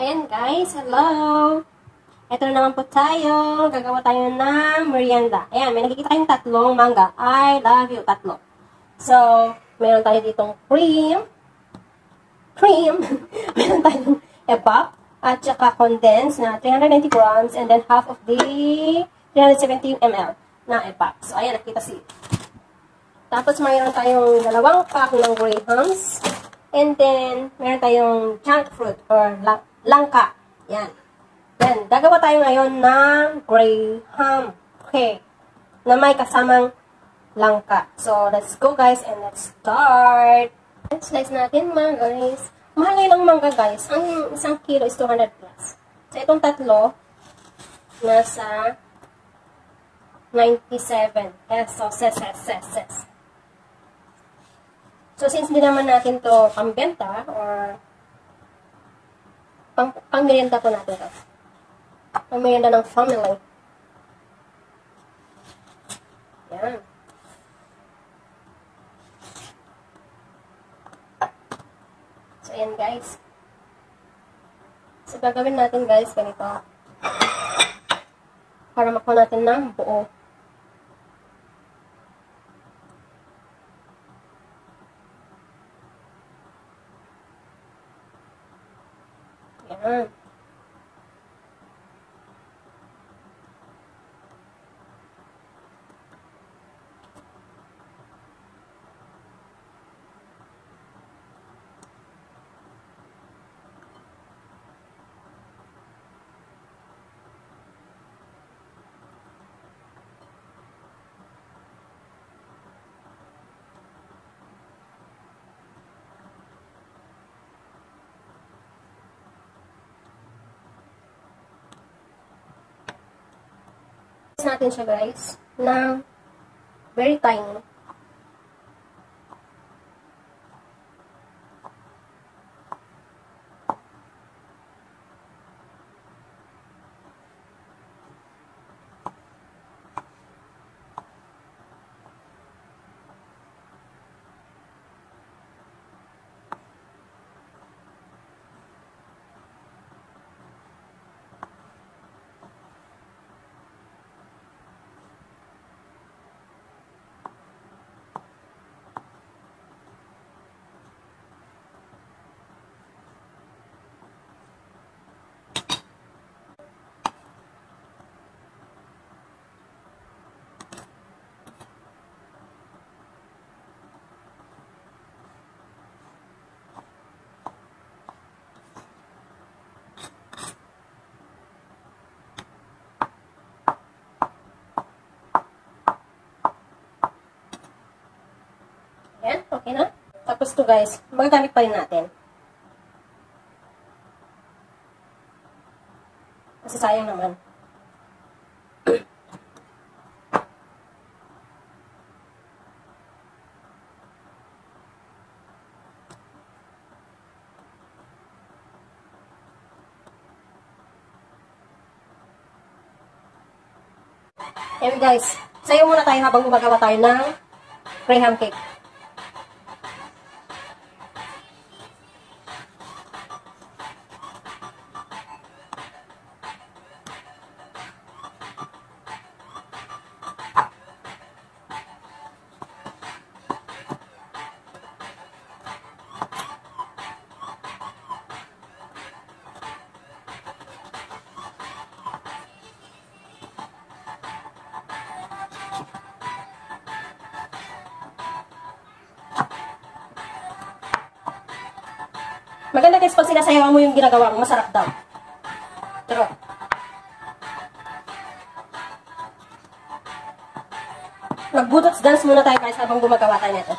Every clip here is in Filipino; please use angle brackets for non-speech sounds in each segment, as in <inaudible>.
ayan guys, hello! Ito na naman po tayo. Gagawa tayo ng merienda. Ayan, may nakikita kayong tatlong mangga. I love you, tatlo. So, meron tayo ditong cream. Cream. <laughs> meron tayong ebap. At saka condensed na 390 grams. And then half of the 370 ml na ebap. So, ayan, nakita si. Tapos, mayroon tayong dalawang pack ng grahams. And then, meron tayong junk fruit or langka. Yan. Then, gagawa tayo ngayon ng graham cake na may kasamang langka. So, let's go guys and let's start. Slice natin mga guys. Mahal ngayon ang mangga guys. Ang isang kilo is 200 plus. So, itong tatlo, nasa 97 pesos. Ses, ses, ses, ses. So, since hindi naman natin to pambenta or pang, pang merienda po natin to. Pang merienda ng family. Yan. So, ayan guys. So, gagawin natin guys ganito. Para makuha natin ng buo. Yan. Natin siya guys ng very tiny. Ayan, okay na. Tapos to guys, magagamit pa rin natin. Kasi sayang naman. Anyway guys, sayo muna tayo habang gumagawa tayo ng graham cake. Maganda guys pag sinasayawan mo yung ginagawa mo, masarap daw. Pero, Magbudots dance muna tayo guys habang gumagawa tayo nito.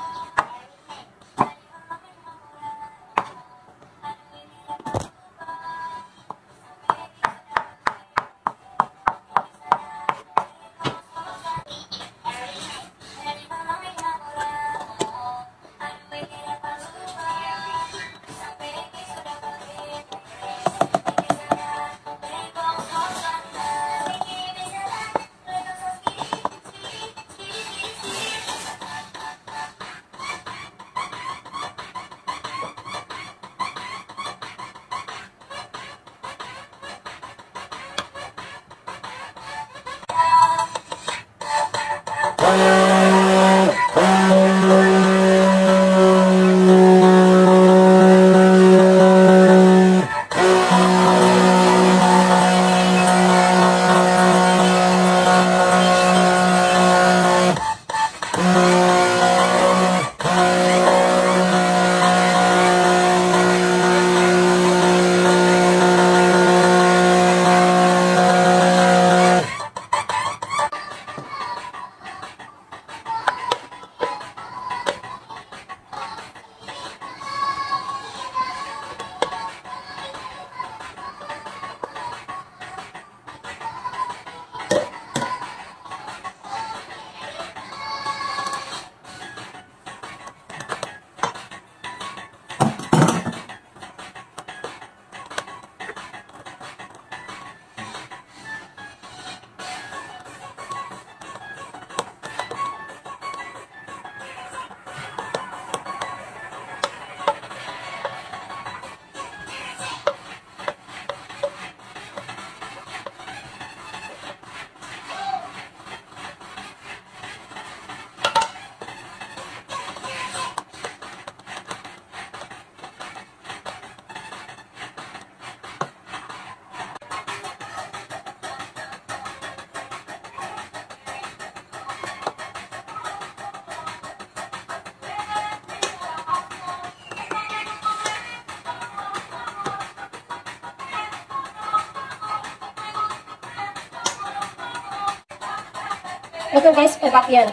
Ito guys, ebak yan.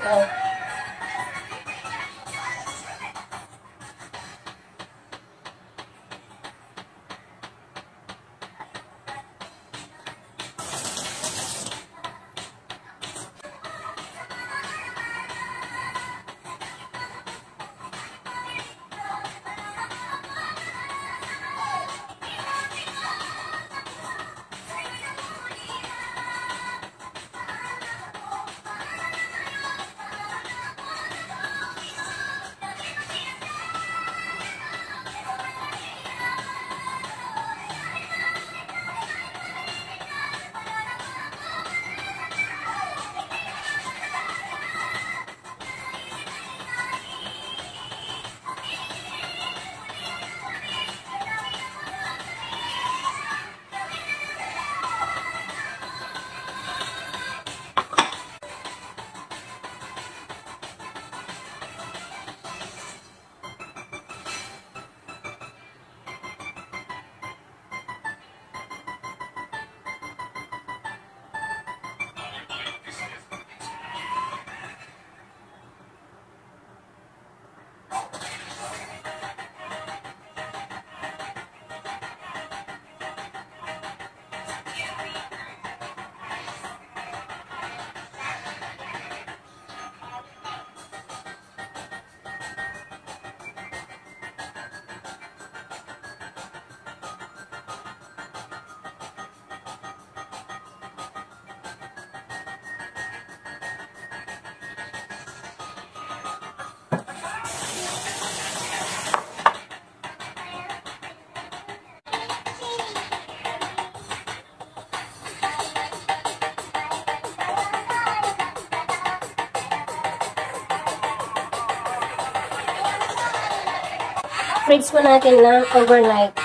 嗯 i-fridge po natin ng overnight.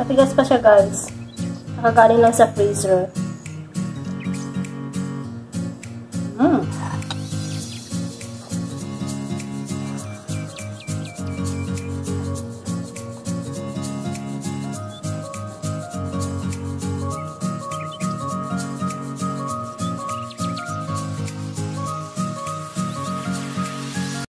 Matigas pa siya guys. Nakagaling lang sa freezer. Mm.